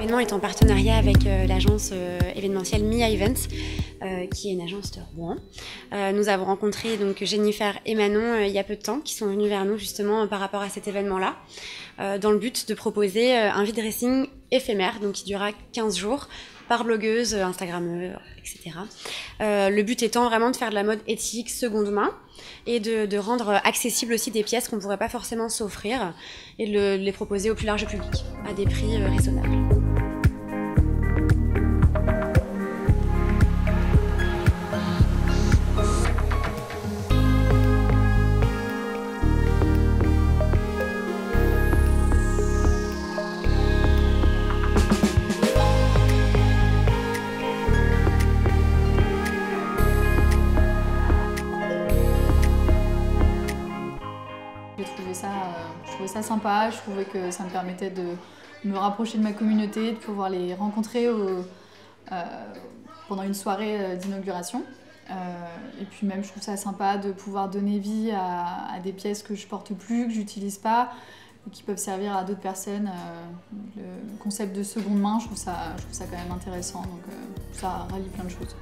L'événement est en partenariat avec euh, l'agence euh, événementielle Mia Events, euh, qui est une agence de Rouen. nous avons rencontré donc Jennifer et Manon il y a peu de temps, qui sont venus vers nous justement par rapport à cet événement-là, dans le but de proposer un vide dressing éphémère, donc qui durera 15 jours, par blogueuse, Instagrammeur, etc. le but étant vraiment de faire de la mode éthique seconde main et de, rendre accessible aussi des pièces qu'on ne pourrait pas forcément s'offrir et de les proposer au plus large public à des prix raisonnables. Je trouvais ça sympa, je trouvais que ça me permettait de me rapprocher de ma communauté, de pouvoir les rencontrer euh, pendant une soirée euh, d'inauguration. Euh, et puis même, je trouve ça sympa de pouvoir donner vie à, des pièces que je porte plus, que j'utilise pas, qui peuvent servir à d'autres personnes. le concept de seconde main, je trouve ça, je trouve ça quand même intéressant, donc ça rallie plein de choses.